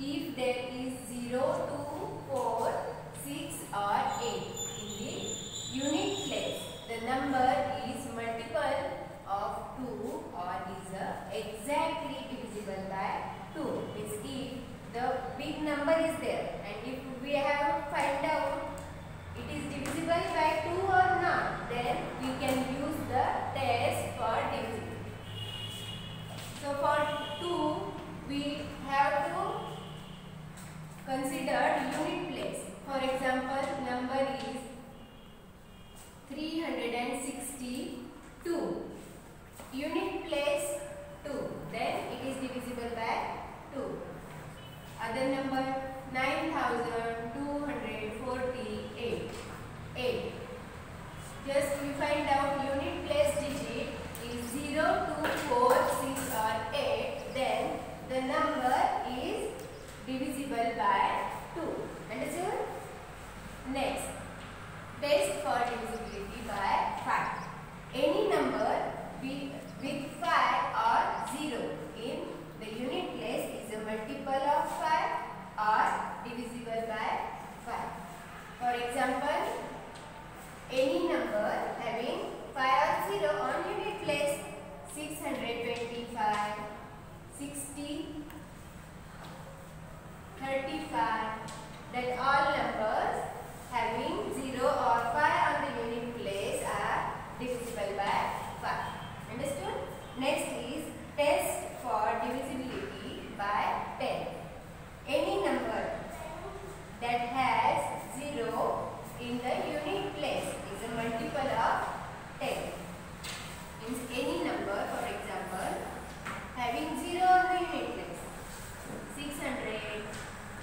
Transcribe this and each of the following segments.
if there is 0, 2, 4, 6 or Other number 9248. 8. Just we find out unit place digit is 0, 2, 4, 6 or 8. Then the number is divisible by 2. Understood? Next, test for divisibility by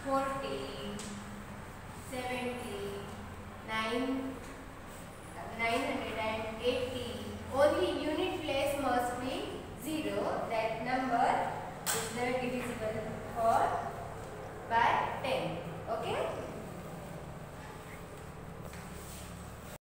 40, 70, 980. Only unit place must be 0. That number is not divisible for by 10.